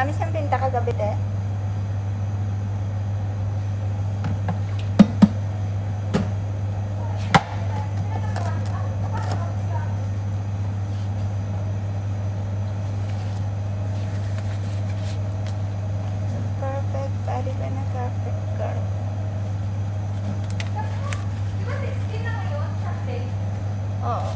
Marami siyang pinta kagabi, te. Perfect body ba na perfect girl? Oo.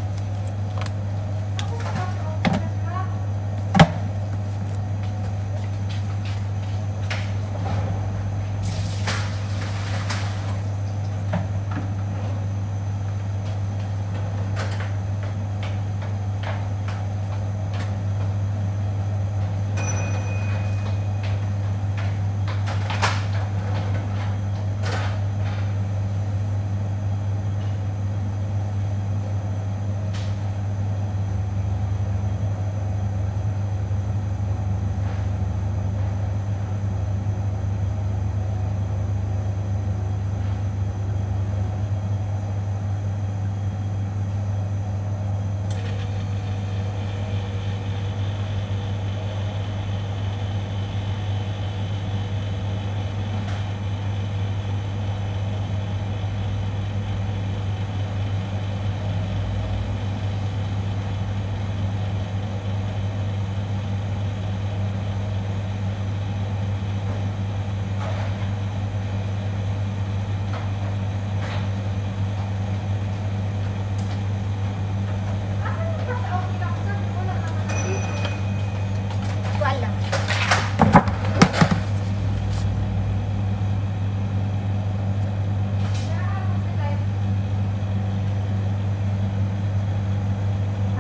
Wala.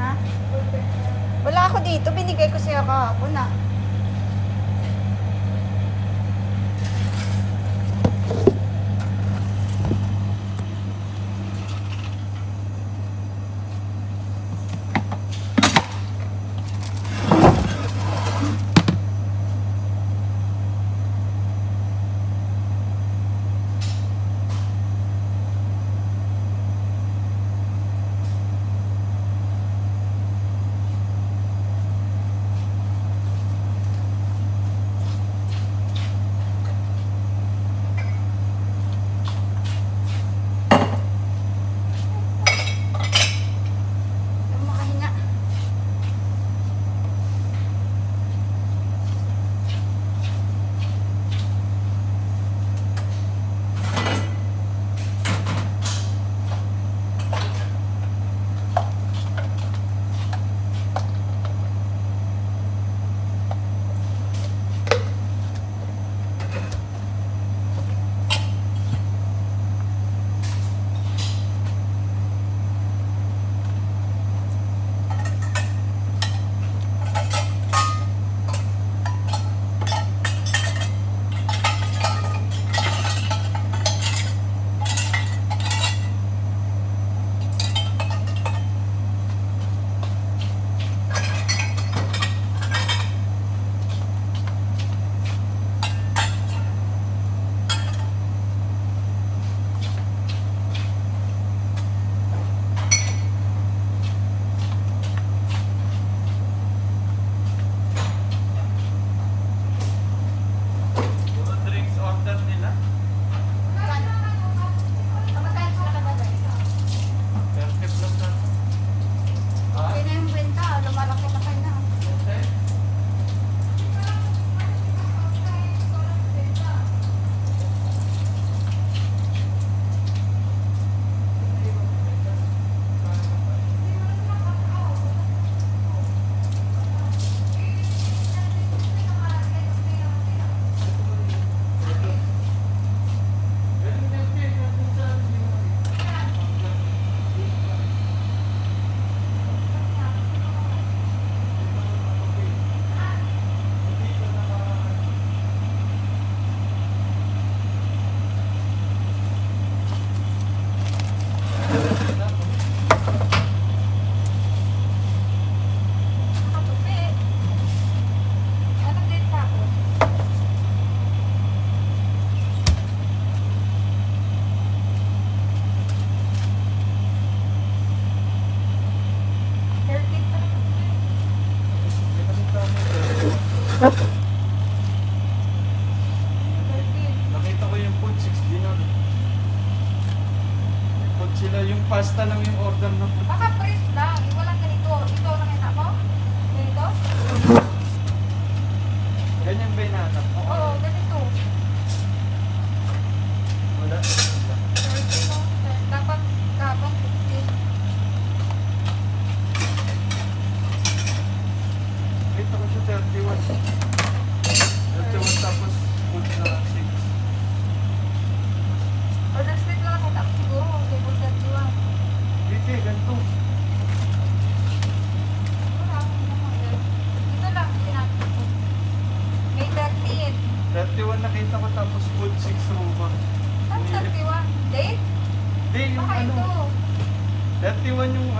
Ha? Wala ako dito. Binigay ko siya kahapon na.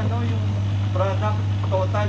Ano, yung product total.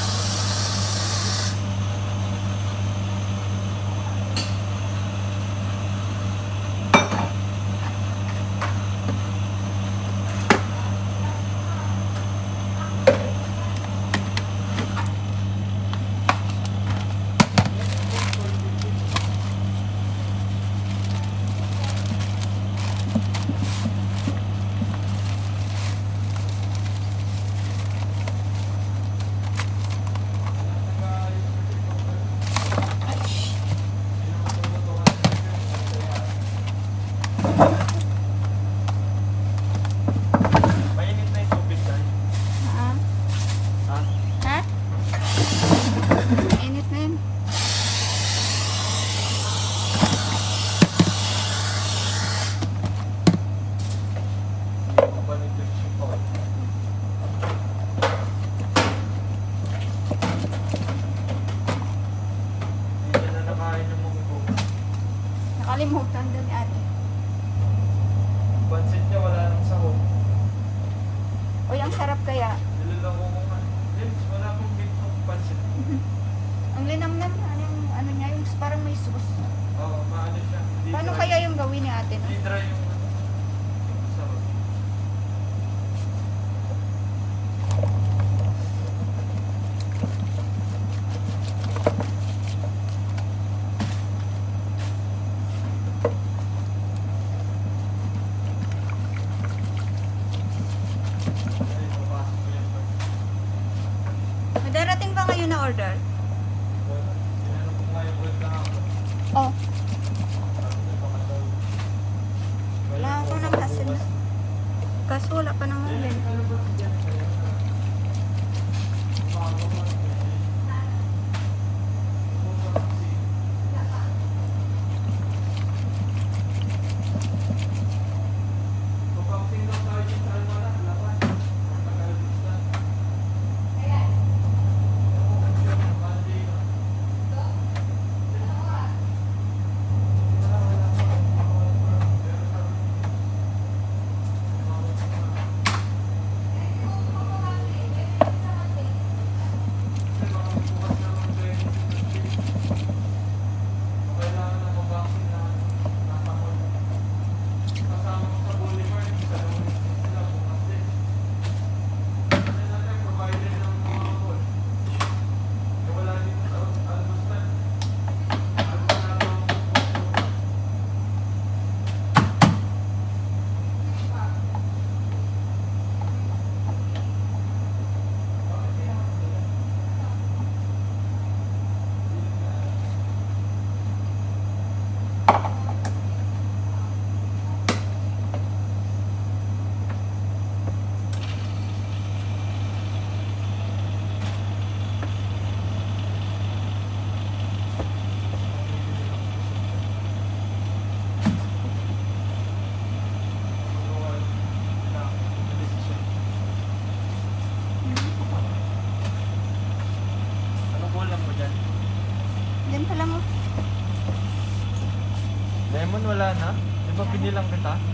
order? Pinilang kita?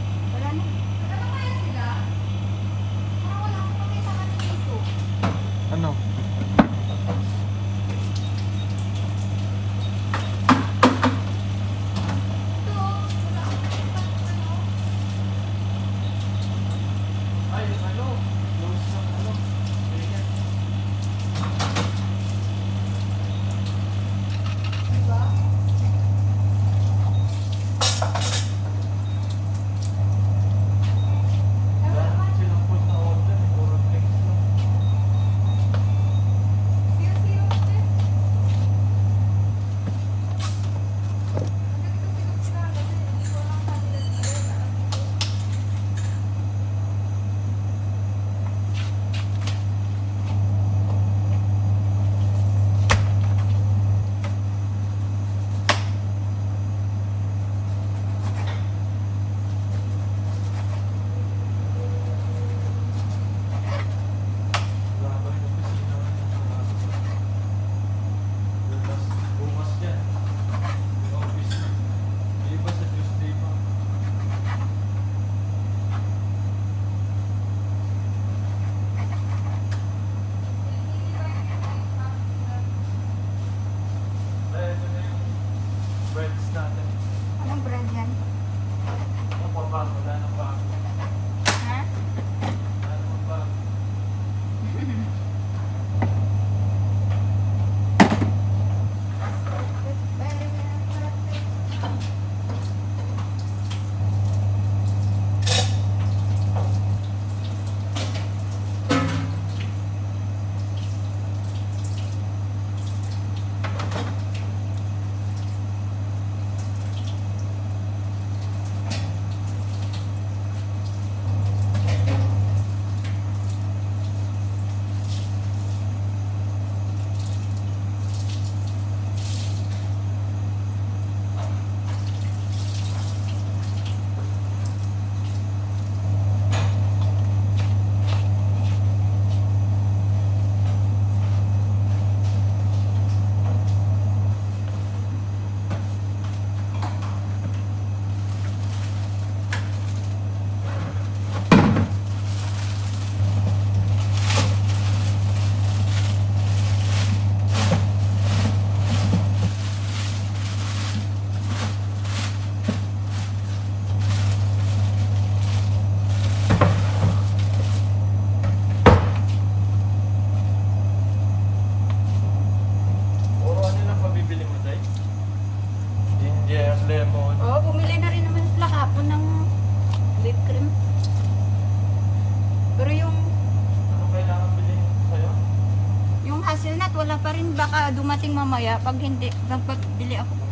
baka dumating mamaya. Pag hindi, nagpagdili ako.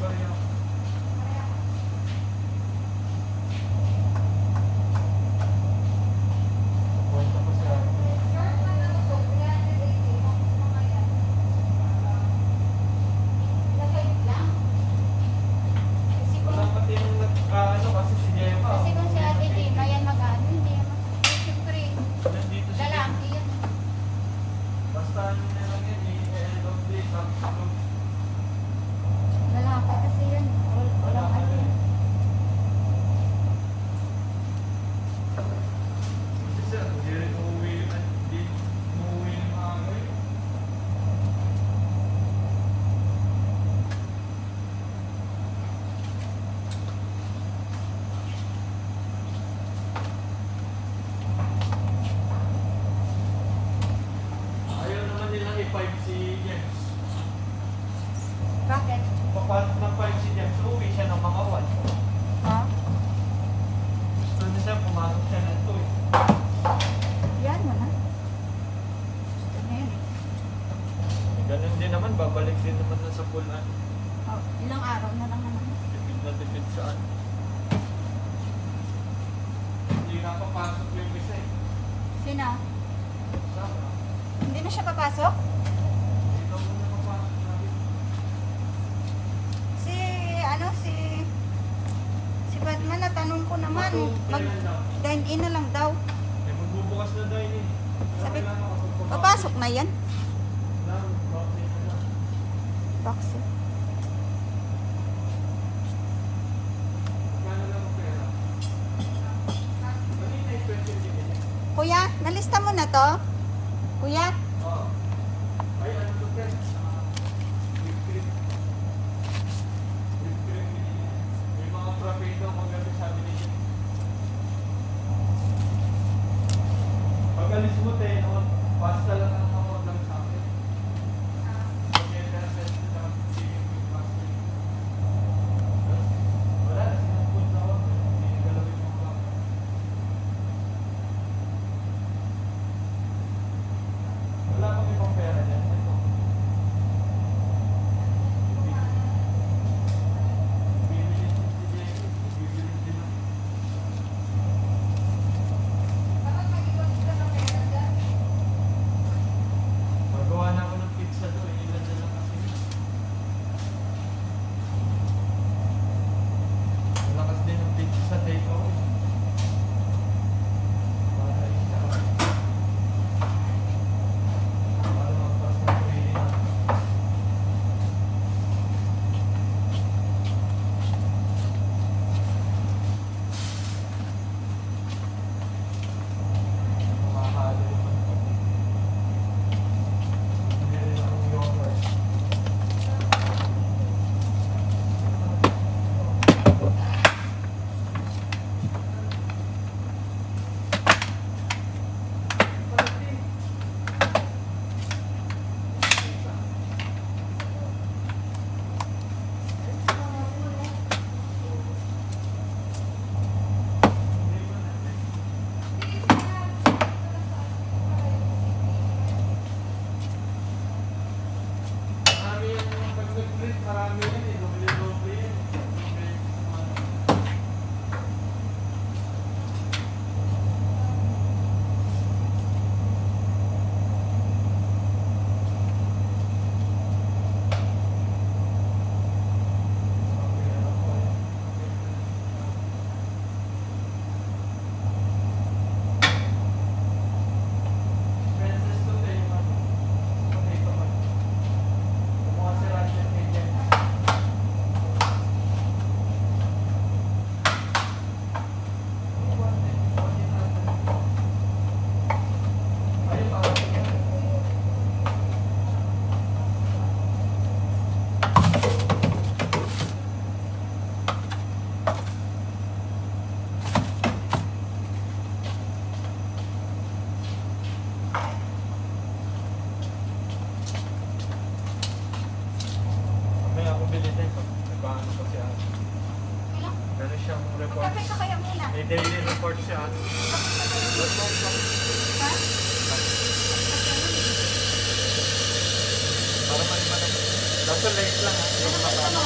Anybody else? Sabi, papasok na yan. Box eh. Kuya, nalista mo na to? Kuya? Para malimanag. Dapat light lang ha. Ano Yung mo?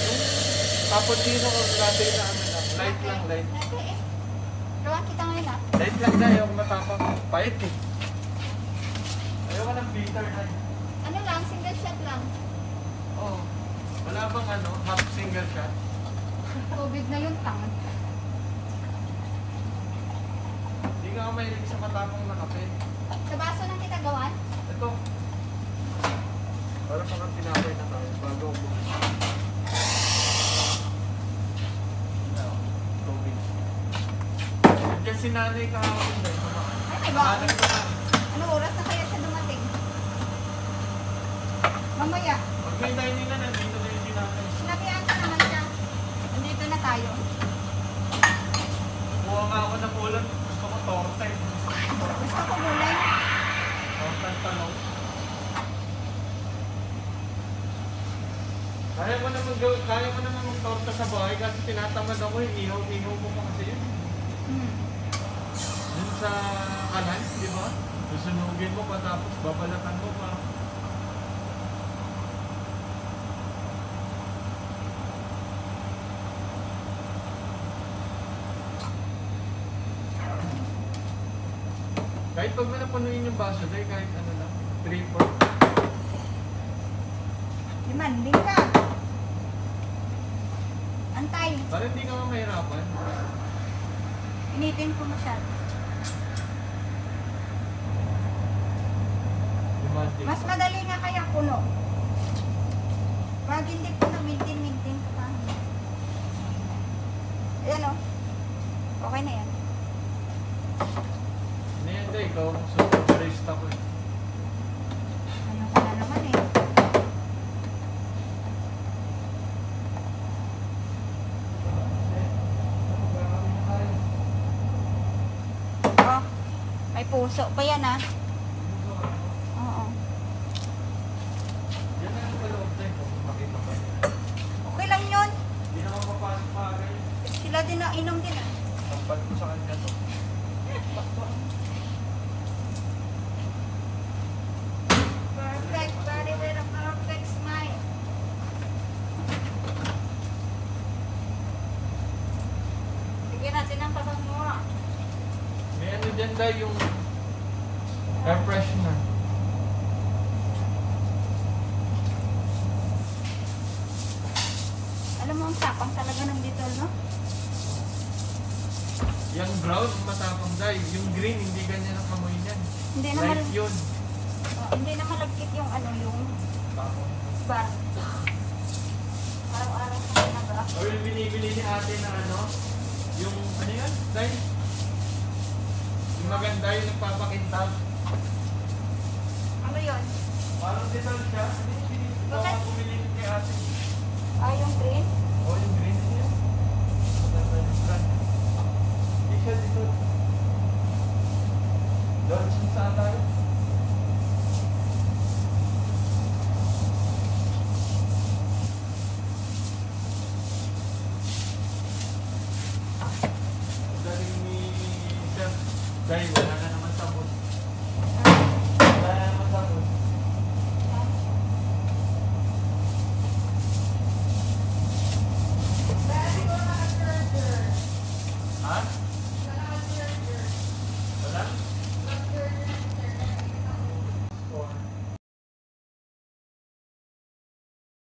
Yung cappuccino ko latte na ano lang. Light lang, light. Kita ngayon ah. Light lang na yung matapang. Pait eh. Ng bitter na. Ano lang, single shot lang. Oo. Wala bang ano, half single shot? Tubig na yung tang. Hindi nga mahilig sa matapang na kape. Sa baso ng kita gawan? Ito. Para mga pinapay na tayo bago ako bumili. Ano, Tubig. Diyan si nanay kahapon din. Ay, may baon. Na. Ano oras na kaya siya dumating? Mamaya. Pag may dining na, nandito na yung si nanay. Sinabihan ka naman siya. Nandito na tayo. Kuha nga ako ng ulam. Eh. Gusto ko gulay. Torta ang talong. Kaya mo naman gawin, kaya mo naman mag-torta sa bahay kasi tinatamad ako eh. Ihaw-ihaw mo pa kasi yun. Hmm. Dun sa kanan, di ba? Susunugin mo pa tapos babalatan mo pa. Kahit pag mo napunuin yung baso, dahil kahit ano lang, 3, 4. Demanding ka. Antay. Para hindi ka mahirapan. Initin ko masyado. Demanding. Mas madali nga kaya puno. Pag hindi puno, mintin-mintin ka pa. Ayan o. Okay na yan. Ano yan, Day? Ikaw ang super barista ko eh. Ano ka na naman eh. Oh, may puso pa yan ah. Oo. Okay lang yun. Hindi naman papasok pa agad. Sila din na inom din ah. Tampal ko sa kanya to. Perfect body with a perfect smile. Bigyan natin ng pabango. May ano dyan, yung air freshener. Alam mo ang tapang talaga ng Dettol, no? Yung brown, matapang Day. Yung green, hindi ganyan ang amoy niyan. Hindi na, mal- yun. oh, hindi na malagkit yung ano, yung bar. Araw-araw sa nabra. Or yung binibili ni ate na ano, yung ano yan, Day? Yung maganda yung nagpapakintab. Ano yun? Parang detal siya. Bakit? Bumili kay ate. Ah, yung green? Oh, yung green niya. Maganda yung brand. Hindi siya dito. Johnson sa tayo.